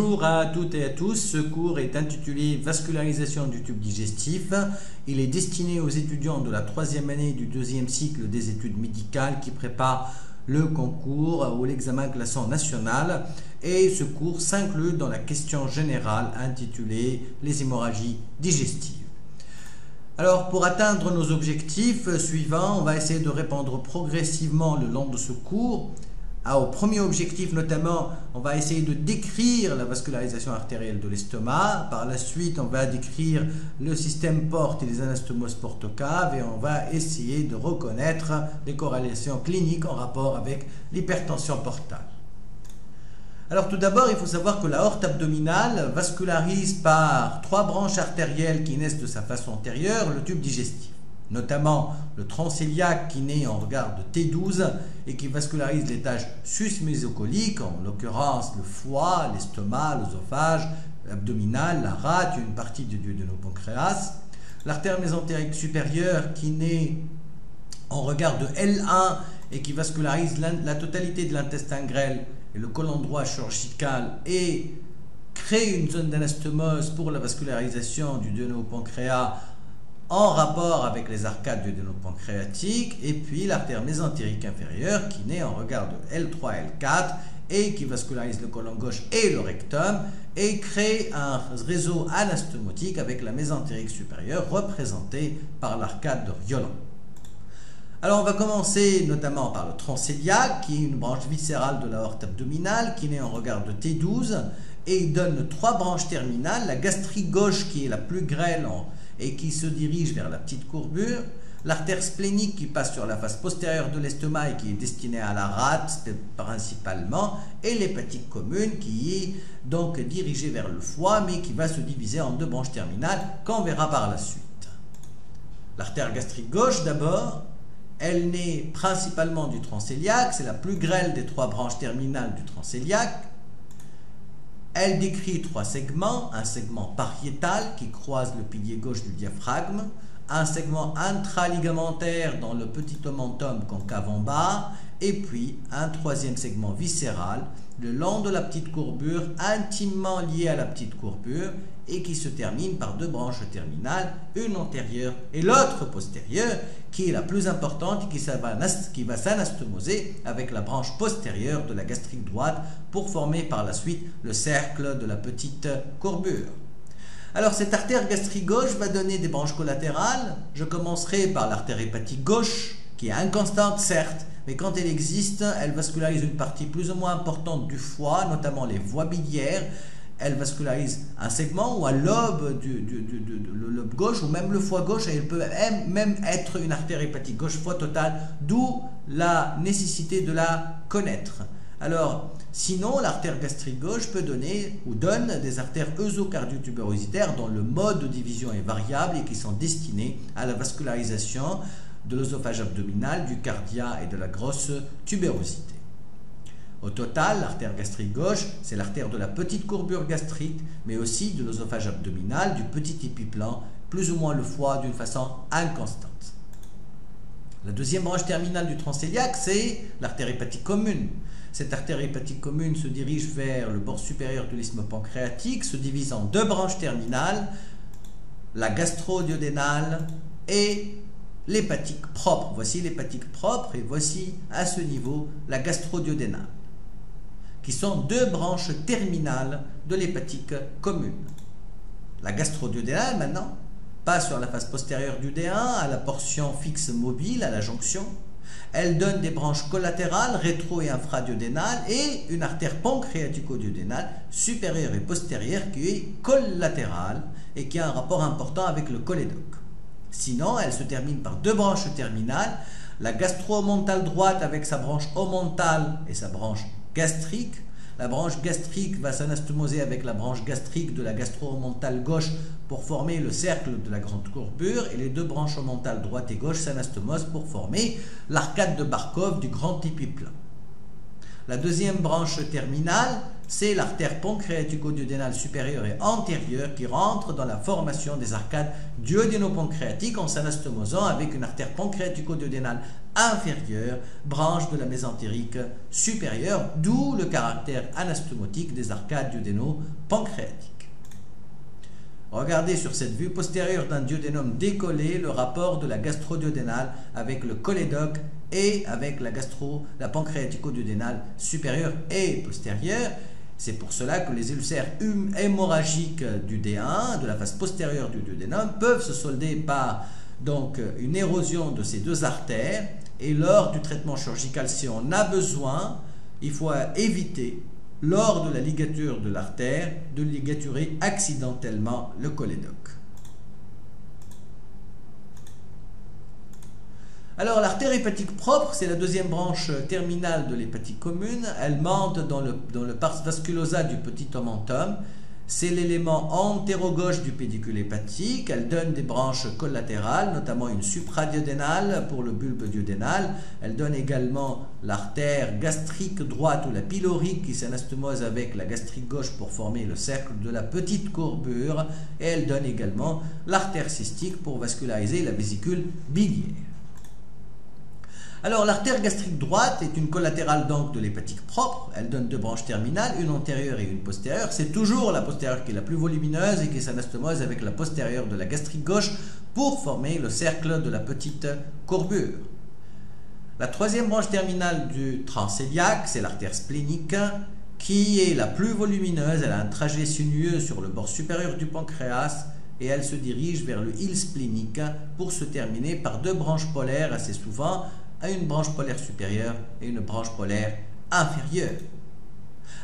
Bonjour à toutes et à tous. Ce cours est intitulé Vascularisation du tube digestif. Il est destiné aux étudiants de la troisième année du deuxième cycle des études médicales qui préparent le concours ou l'examen classant national. Et ce cours s'inclut dans la question générale intitulée Les hémorragies digestives. Alors, pour atteindre nos objectifs suivants, on va essayer de répondre progressivement le long de ce cours au premier objectif notamment, on va essayer de décrire la vascularisation artérielle de l'estomac. Par la suite, on va décrire le système porte et les anastomoses portocaves et on va essayer de reconnaître les corrélations cliniques en rapport avec l'hypertension portale. Alors tout d'abord, il faut savoir que la horte abdominale vascularise par trois branches artérielles qui naissent de sa face antérieure le tube digestif notamment le transiliaque qui naît en regard de T12 et qui vascularise l'étage sus-mésocolique, en l'occurrence le foie, l'estomac, l'œsophage, l'abdominal, la rate, une partie du duodénopancréas. L'artère mésentérique supérieure qui naît en regard de L1 et qui vascularise la, totalité de l'intestin grêle et le colon droit chirurgical et crée une zone d'anastomose pour la vascularisation du duodénopancréas en rapport avec les arcades du pancréatique et puis l'artère mésentérique inférieure qui naît en regard de L3 L4 et qui vascularise le côlon gauche et le rectum et crée un réseau anastomotique avec la mésentérique supérieure représentée par l'arcade de Riolan. Alors on va commencer notamment par le transiliaque qui est une branche viscérale de la horte abdominale qui naît en regard de T12 et donne trois branches terminales, la gastrique gauche qui est la plus grêle en et qui se dirige vers la petite courbure, l'artère splénique qui passe sur la face postérieure de l'estomac et qui est destinée à la rate principalement, et l'hépatique commune qui est donc dirigée vers le foie mais qui va se diviser en deux branches terminales qu'on verra par la suite. L'artère gastrique gauche d'abord, elle naît principalement du transcéliaque, c'est la plus grêle des trois branches terminales du transcéliaque. Elle décrit trois segments, un segment pariétal qui croise le pilier gauche du diaphragme, un segment intraligamentaire dans le petit omentum concave en bas, et puis un troisième segment viscéral le long de la petite courbure, intimement lié à la petite courbure, et qui se termine par deux branches terminales, une antérieure et l'autre postérieure, qui est la plus importante et qui va s'anastomoser avec la branche postérieure de la gastrique droite pour former par la suite le cercle de la petite courbure. Alors cette artère gastrique gauche va donner des branches collatérales. Je commencerai par l'artère hépatique gauche, qui est inconstante certes, mais quand elle existe, elle vascularise une partie plus ou moins importante du foie, notamment les voies biliaires, elle vascularise un segment ou un lobe du, lobe gauche ou même le foie gauche et elle peut même être une artère hépatique gauche foie total, d'où la nécessité de la connaître. Alors, sinon, l'artère gastrique gauche peut donner ou donne des artères œsocardiotuberositaires dont le mode de division est variable et qui sont destinées à la vascularisation de l'œsophage abdominal, du cardia et de la grosse tubérosité. Au total, l'artère gastrique gauche, c'est l'artère de la petite courbure gastrique, mais aussi de l'œsophage abdominal, du petit épiplan, plus ou moins le foie d'une façon inconstante. La deuxième branche terminale du transcéliaque, c'est l'artère hépatique commune. Cette artère hépatique commune se dirige vers le bord supérieur de l'isthme pancréatique, se divise en deux branches terminales, la gastro-duodénale et l'hépatique propre. Voici l'hépatique propre et voici à ce niveau la gastro-duodénale qui sont deux branches terminales de l'hépatique commune. La gastroduodénale, maintenant, passe sur la face postérieure du D1 à la portion fixe mobile, à la jonction. Elle donne des branches collatérales, rétro- et infradiodénales, et une artère pancréatico-duodénale supérieure et postérieure qui est collatérale et qui a un rapport important avec le cholédoque. Sinon, elle se termine par deux branches terminales, la gastro-omontale droite avec sa branche omontale et sa branche gastrique. La branche gastrique va s'anastomoser avec la branche gastrique de la gastro-omontale gauche pour former le cercle de la grande courbure et les deux branches omontales droite et gauche s'anastomosent pour former l'arcade de Barkov du grand épiplan. La deuxième branche terminale, c'est l'artère pancréatico-duodénale supérieure et antérieure qui rentre dans la formation des arcades duodéno-pancréatiques en s'anastomosant avec une artère pancréatico-duodénale inférieure, branche de la mésentérique supérieure, d'où le caractère anastomotique des arcades duodéno-pancréatiques. Regardez sur cette vue postérieure d'un duodénum décollé le rapport de la gastro-duodénale avec le cholédoque et avec la gastro, la pancréatico-duodénale supérieure et postérieure. C'est pour cela que les ulcères hum, hémorragiques du D1, de la face postérieure du duodénum, peuvent se solder par donc une érosion de ces deux artères. Et lors du traitement chirurgical, si on a besoin, il faut éviter, lors de la ligature de l'artère, de ligaturer accidentellement le cholédoque. Alors l'artère hépatique propre, c'est la deuxième branche terminale de l'hépatique commune. Elle monte dans le, dans pars vasculosa du petit omentum. C'est l'élément antéro-gauche du pédicule hépatique. Elle donne des branches collatérales, notamment une supradiodénale pour le bulbe duodénal. Elle donne également l'artère gastrique droite ou la pylorique qui s'anastomose avec la gastrique gauche pour former le cercle de la petite courbure. Et elle donne également l'artère cystique pour vasculariser la vésicule biliaire. Alors l'artère gastrique droite est une collatérale donc de l'hépatique propre. Elle donne deux branches terminales, une antérieure et une postérieure. C'est toujours la postérieure qui est la plus volumineuse et qui s'anastomose avec la postérieure de la gastrique gauche pour former le cercle de la petite courbure. La troisième branche terminale du transéliaque, c'est l'artère splénique qui est la plus volumineuse. Elle a un trajet sinueux sur le bord supérieur du pancréas et elle se dirige vers le île splénique pour se terminer par deux branches polaires assez souvent à une branche polaire supérieure et une branche polaire inférieure.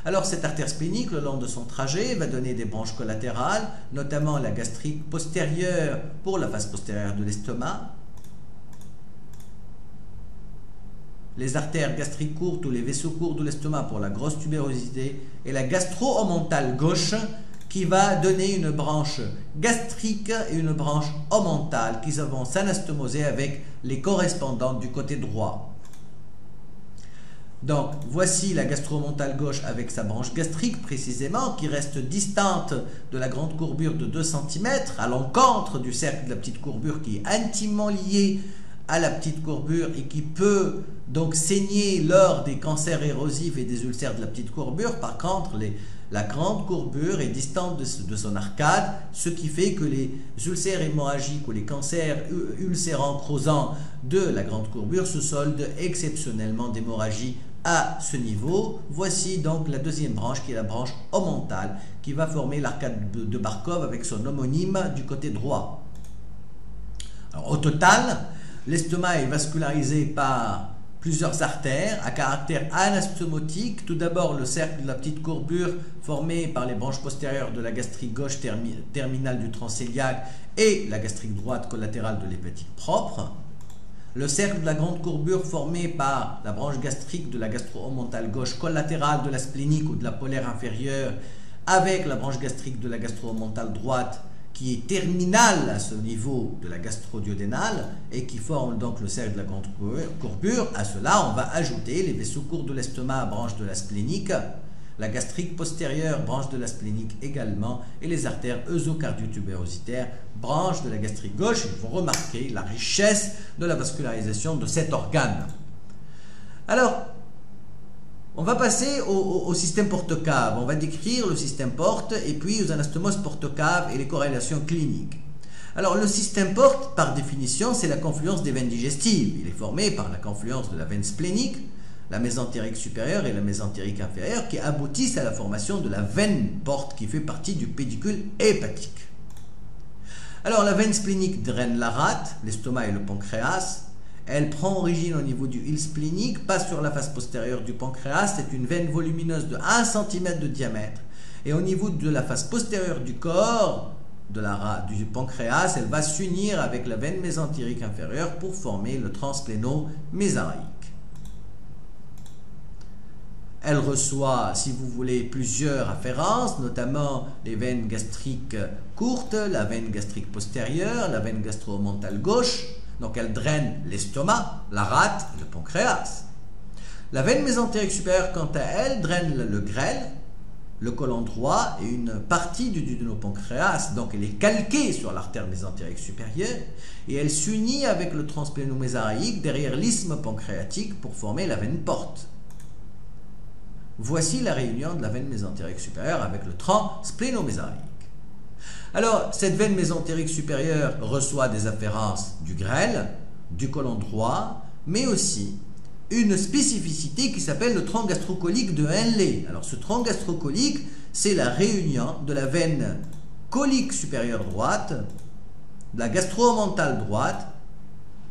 Alors cette artère splénique, le long de son trajet, va donner des branches collatérales, notamment la gastrique postérieure pour la face postérieure de l'estomac, les artères gastriques courtes ou les vaisseaux courts de l'estomac pour la grosse tubérosité, et la gastro-omentale gauche qui va donner une branche gastrique et une branche omentale qui vont s'anastomoser avec les correspondantes du côté droit. Donc, voici la gastro-omentale gauche avec sa branche gastrique précisément, qui reste distante de la grande courbure de 2 cm, à l'encontre du cercle de la petite courbure qui est intimement lié à la petite courbure et qui peut donc saigner lors des cancers érosifs et des ulcères de la petite courbure. Par contre, la grande courbure est distante de, son arcade, ce qui fait que les ulcères hémorragiques ou les cancers ulcérants creusants de la grande courbure se soldent exceptionnellement d'hémorragie à ce niveau. Voici donc la deuxième branche qui est la branche omentale qui va former l'arcade de Barkov avec son homonyme du côté droit. au total, l'estomac est vascularisé par plusieurs artères à caractère anastomotique. Tout d'abord, le cercle de la petite courbure formé par les branches postérieures de la gastrique gauche terminale du transéliaque et la gastrique droite collatérale de l'hépatique propre. Le cercle de la grande courbure formé par la branche gastrique de la gastro-omentale gauche collatérale de la splénique ou de la polaire inférieure avec la branche gastrique de la gastro-omentale droite qui est terminale à ce niveau de la gastro-duodénale et qui forme donc le cercle de la grande courbure, à cela on va ajouter les vaisseaux courts de l'estomac, branche de la splénique, la gastrique postérieure, branche de la splénique également, et les artères œsocardiotubérositaires, branche de la gastrique gauche. Il faut remarquer la richesse de la vascularisation de cet organe. Alors, on va passer au, système porte-cave. On va décrire le système porte et puis aux anastomoses porte-cave et les corrélations cliniques. Alors le système porte, par définition, c'est la confluence des veines digestives. Il est formé par la confluence de la veine splénique, la mésentérique supérieure et la mésentérique inférieure qui aboutissent à la formation de la veine porte qui fait partie du pédicule hépatique. Alors la veine splénique draine la rate, l'estomac et le pancréas. Elle prend origine au niveau du île splénique, passe sur la face postérieure du pancréas. C'est une veine volumineuse de 1 cm de diamètre. Et au niveau de la face postérieure du corps, de la, du pancréas, elle va s'unir avec la veine mésentérique inférieure pour former le transpléno-mésarique. Elle reçoit, si vous voulez, plusieurs afférences, notamment les veines gastriques courtes, la veine gastrique postérieure, la veine gastro-mentale gauche, donc elle draine l'estomac, la rate et le pancréas. La veine mésentérique supérieure, quant à elle, draine le grêle, le côlon droit est une partie du duodénopancréas, donc elle est calquée sur l'artère mésentérique supérieure et elle s'unit avec le tronc splénomésaraïque derrière l'isthme pancréatique pour former la veine porte. Voici la réunion de la veine mésentérique supérieure avec le tronc splénomésaraïque. Alors, cette veine mésentérique supérieure reçoit des afférences du grêle, du côlon droit, mais aussi une spécificité qui s'appelle le tronc gastrocolique de Henle. Alors, ce tronc gastrocolique, c'est la réunion de la veine colique supérieure droite, de la gastro-mentale droite,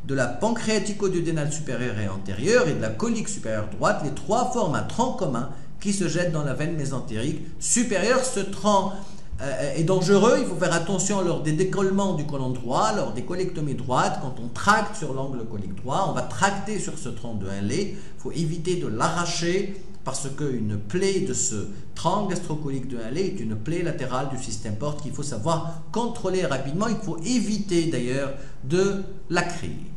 de la pancréatico-duodénale supérieure et antérieure et de la colique supérieure droite, les trois forment un tronc commun qui se jette dans la veine mésentérique supérieure. Ce tronc est dangereux, il faut faire attention lors des décollements du côlon droit, lors des colectomies droites, quand on tracte sur l'angle colique droit, on va tracter sur ce tronc de lait, il faut éviter de l'arracher parce qu'une plaie de ce tronc gastrocolique de lait est une plaie latérale du système porte qu'il faut savoir contrôler rapidement, il faut éviter d'ailleurs de la créer.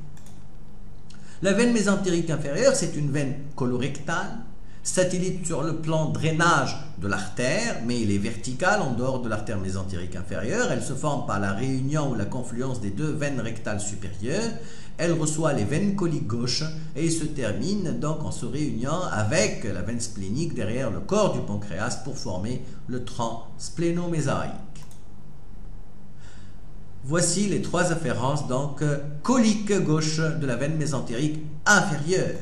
La veine mésentérique inférieure, c'est une veine colorectale, satellite sur le plan drainage de l'artère, mais elle est verticale en dehors de l'artère mésentérique inférieure. Elle se forme par la réunion ou la confluence des deux veines rectales supérieures. Elle reçoit les veines coliques gauches et se termine donc en se réuniant avec la veine splénique derrière le corps du pancréas pour former le tronc splénomésarique. Voici les trois afférences donc colique gauche de la veine mésentérique inférieure.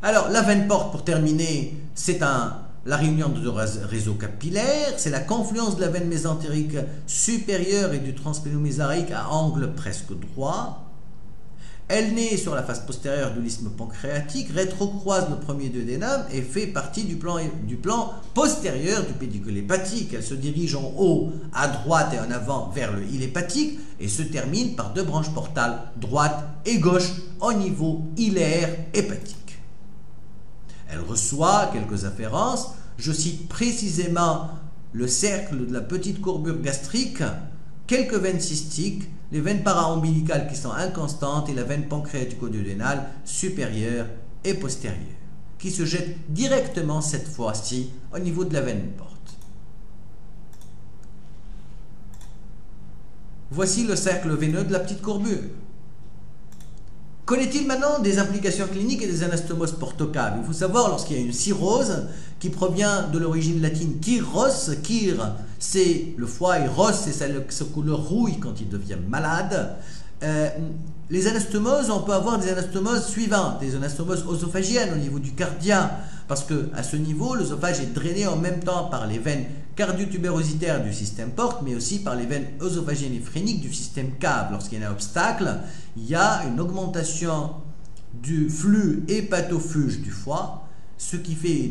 Alors la veine porte pour terminer, c'est la réunion de deux réseaux capillaires, c'est la confluence de la veine mésentérique supérieure et du transplénomésarique à angle presque droit. Elle naît sur la face postérieure de l'isthme pancréatique, rétrocroise le premier duodénum et fait partie du plan, du plan postérieur du pédicule hépatique. Elle se dirige en haut, à droite et en avant vers le île hépatique et se termine par deux branches portales, droite et gauche, au niveau hilaire hépatique. Elle reçoit quelques afférences. Je cite précisément le cercle de la petite courbure gastrique, quelques veines cystiques, les veines paraombilicales qui sont inconstantes et la veine pancréatico-duodénale supérieure et postérieure, qui se jette directement cette fois-ci au niveau de la veine porte. Voici le cercle veineux de la petite courbure. Connaît-il maintenant des implications cliniques et des anastomoses portocaves Il faut savoir, lorsqu'il y a une cirrhose qui provient de l'origine latine kiros, kir, c'est le foie et ros, c'est sa, couleur rouille quand il devient malade. Euh, les anastomoses, on peut avoir des anastomoses suivantes, des anastomoses œsophagiennes au niveau du cardia, parce que à ce niveau, l'œsophage est drainé en même temps par les veines cardiotubérositaires du système porte, mais aussi par les veines œsophagiennes et phréniques du système cave. Lorsqu'il y a un obstacle, il y a une augmentation du flux hépatofuge du foie, ce qui fait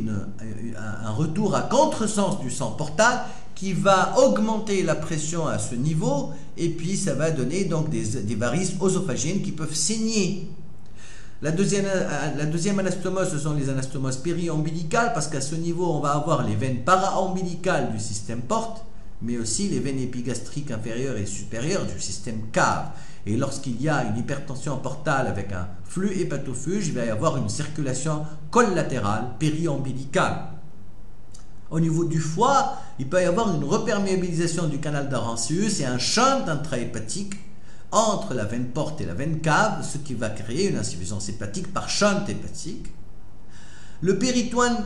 un retour à contresens du sang portal qui va augmenter la pression à ce niveau et puis ça va donner donc des, varices œsophagiennes qui peuvent saigner. La deuxième, la deuxième anastomose, ce sont les anastomoses périombilicales parce qu'à ce niveau, on va avoir les veines paraombilicales du système porte, mais aussi les veines épigastriques inférieures et supérieures du système cave. Et lorsqu'il y a une hypertension portale avec un flux hépatofuge, il va y avoir une circulation collatérale périombilicale. Au niveau du foie, il peut y avoir une reperméabilisation du canal d'Arancius et un champ intrahépatique entre la veine porte et la veine cave, ce qui va créer une insuffisance hépatique par shunt hépatique. Le péritoine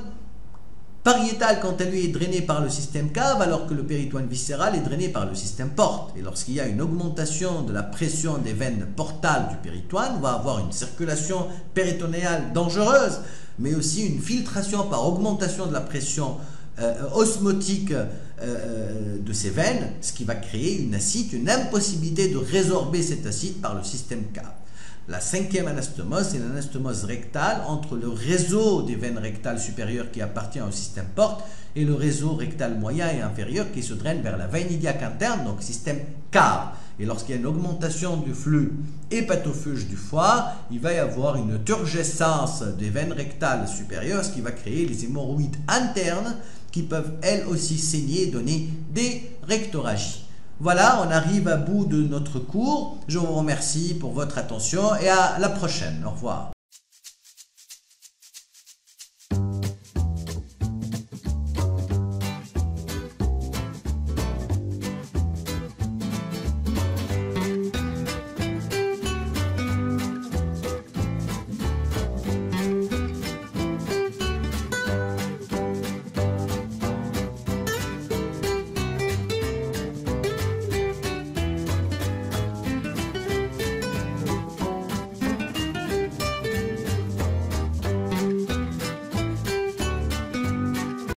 pariétal, quant à lui, est drainé par le système cave, alors que le péritoine viscéral est drainé par le système porte. Et lorsqu'il y a une augmentation de la pression des veines portales du péritoine, on va avoir une circulation péritonéale dangereuse, mais aussi une filtration par augmentation de la pression euh, osmotique euh, euh, de ces veines, ce qui va créer une acide, une impossibilité de résorber cet acide par le système cave. La cinquième anastomose, c'est l'anastomose rectale entre le réseau des veines rectales supérieures qui appartient au système porte et le réseau rectal moyen et inférieur qui se draine vers la veine iliaque interne, donc système cave. Et lorsqu'il y a une augmentation du flux hépatophuge du foie, il va y avoir une turgescence des veines rectales supérieures, ce qui va créer les hémorroïdes internes qui peuvent elles aussi saigner et donner des rectoragies. Voilà, on arrive à bout de notre cours. Je vous remercie pour votre attention et à la prochaine. Au revoir.